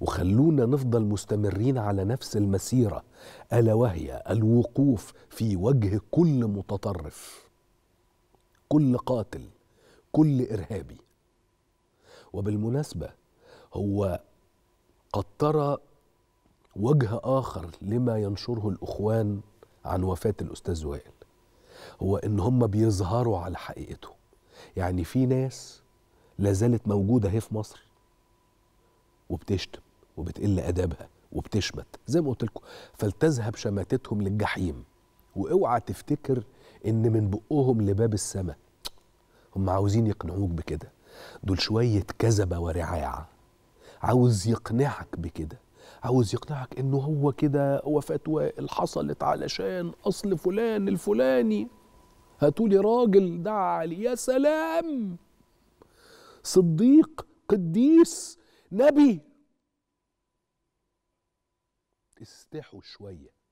وخلونا نفضل مستمرين على نفس المسيرة ألا وهي الوقوف في وجه كل متطرف كل قاتل كل إرهابي. وبالمناسبة هو قد ترى وجه آخر لما ينشره الأخوان عن وفاة الأستاذ وائل هو إن هم بيظهروا على حقيقته. يعني في ناس لا زالت موجودة هي في مصر وبتشتم. وبتقل أدابها وبتشمت زي ما قلت لكم فلتذهب شماتتهم للجحيم. وأوعى تفتكر إن من بقهم لباب السماء هم عاوزين يقنعوك بكده. دول شوية كذبة ورعاعة. عاوز يقنعك بكده. عاوز يقنعك انه هو كده وفاة وائل حصلت علشان أصل فلان الفلاني. هاتولي راجل دعا علي يا سلام! صديق قديس نبي. استحوا شوية.